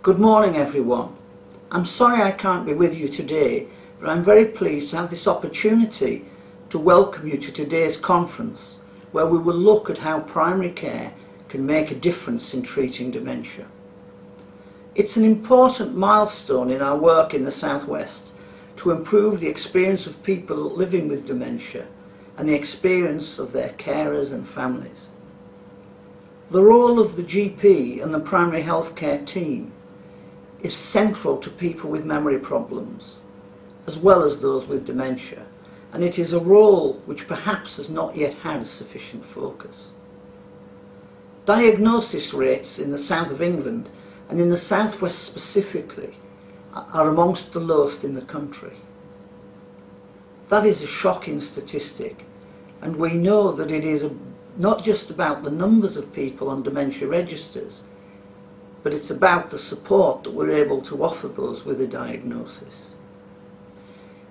Good morning everyone. I'm sorry I can't be with you today, but I'm very pleased to have this opportunity to welcome you to today's conference where we will look at how primary care can make a difference in treating dementia. It's an important milestone in our work in the Southwest to improve the experience of people living with dementia and the experience of their carers and families. The role of the GP and the primary healthcare team is central to people with memory problems, as well as those with dementia, and it is a role which perhaps has not yet had sufficient focus. Diagnosis rates in the south of England and in the southwest specifically are amongst the lowest in the country. That is a shocking statistic and we know that it is not just about the numbers of people on dementia registers but it's about the support that we're able to offer those with a diagnosis.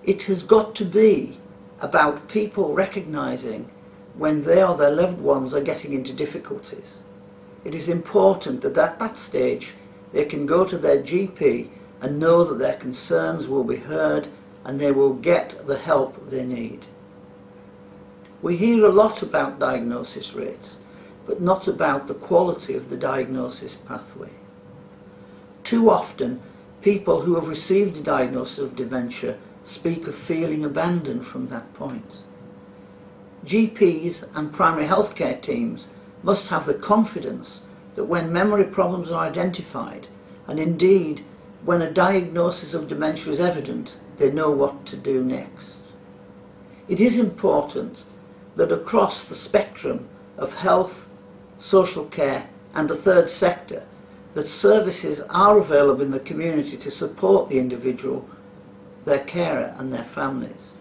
It has got to be about people recognising when they or their loved ones are getting into difficulties. It is important that at that stage they can go to their GP and know that their concerns will be heard and they will get the help they need. We hear a lot about diagnosis rates, but not about the quality of the diagnosis pathway. Too often, people who have received a diagnosis of dementia speak of feeling abandoned from that point. GPs and primary healthcare teams must have the confidence that when memory problems are identified, and indeed when a diagnosis of dementia is evident, they know what to do next. It is important that across the spectrum of health, social care and the third sector, that services are available in the community to support the individual, their carer and their families.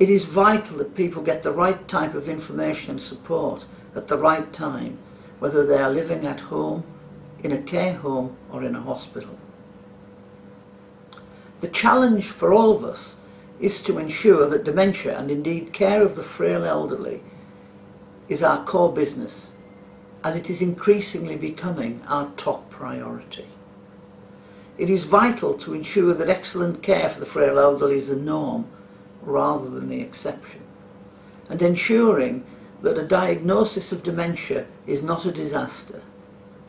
It is vital that people get the right type of information and support at the right time, whether they are living at home, in a care home or in a hospital. The challenge for all of us is to ensure that dementia and indeed care of the frail elderly is our core business as it is increasingly becoming our top priority. It is vital to ensure that excellent care for the frail elderly is the norm rather than the exception, and ensuring that a diagnosis of dementia is not a disaster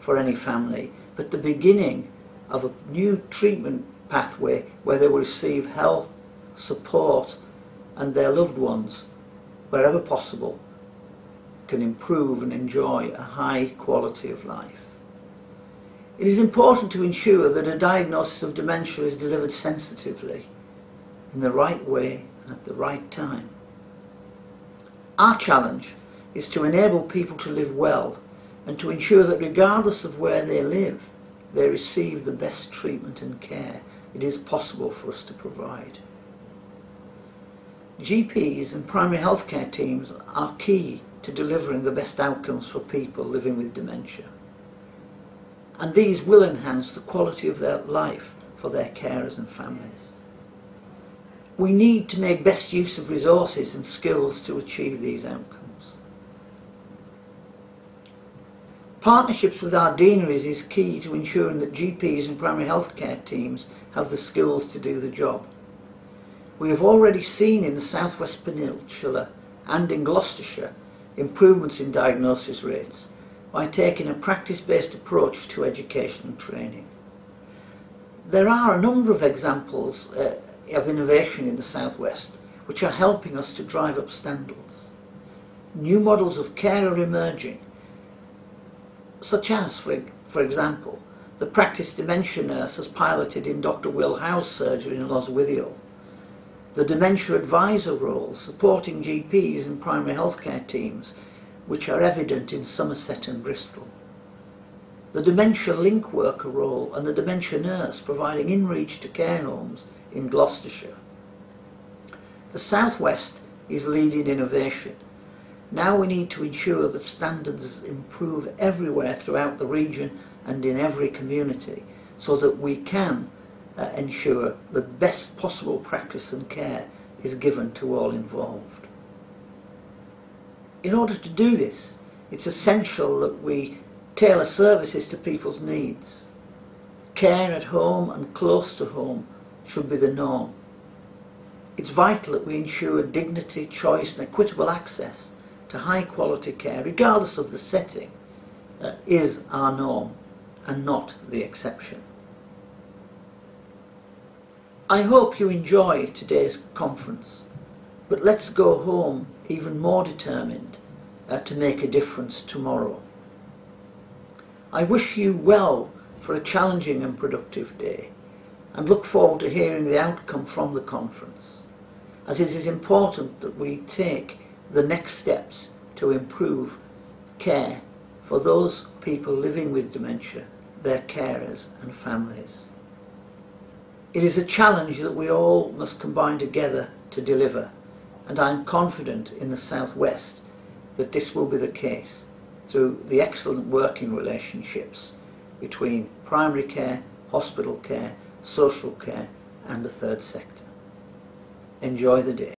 for any family, but the beginning of a new treatment pathway where they will receive help, support and their loved ones, wherever possible, can improve and enjoy a high quality of life. It is important to ensure that a diagnosis of dementia is delivered sensitively, in the right way and at the right time. Our challenge is to enable people to live well and to ensure that regardless of where they live, they receive the best treatment and care it is possible for us to provide. GPs and primary healthcare teams are key to delivering the best outcomes for people living with dementia. And these will enhance the quality of their life for their carers and families. We need to make best use of resources and skills to achieve these outcomes. Partnerships with our deaneries is key to ensuring that GPs and primary healthcare teams have the skills to do the job. We have already seen in the Southwest Peninsula and in Gloucestershire improvements in diagnosis rates by taking a practice-based approach to education and training. There are a number of examples uh, of innovation in the Southwest which are helping us to drive up standards. New models of care are emerging, such as, for, for example, the practice dementia nurse has piloted in Dr Will Howe's surgery in Lostwithiel the dementia advisor role supporting GPs and primary healthcare teams which are evident in Somerset and Bristol. The dementia link worker role and the dementia nurse providing in-reach to care homes in Gloucestershire. The Southwest is leading innovation. Now we need to ensure that standards improve everywhere throughout the region and in every community so that we can uh, ensure the best possible practice and care is given to all involved. In order to do this, it's essential that we tailor services to people's needs. care at home and close to home should be the norm. It's vital that we ensure dignity, choice and equitable access to high quality care, regardless of the setting, uh, is our norm and not the exception. I hope you enjoy today's conference, but let's go home even more determined uh, to make a difference tomorrow. I wish you well for a challenging and productive day and look forward to hearing the outcome from the conference as it is important that we take the next steps to improve care for those people living with dementia, their carers and families. It is a challenge that we all must combine together to deliver and I am confident in the South West that this will be the case through the excellent working relationships between primary care, hospital care, social care and the third sector. Enjoy the day.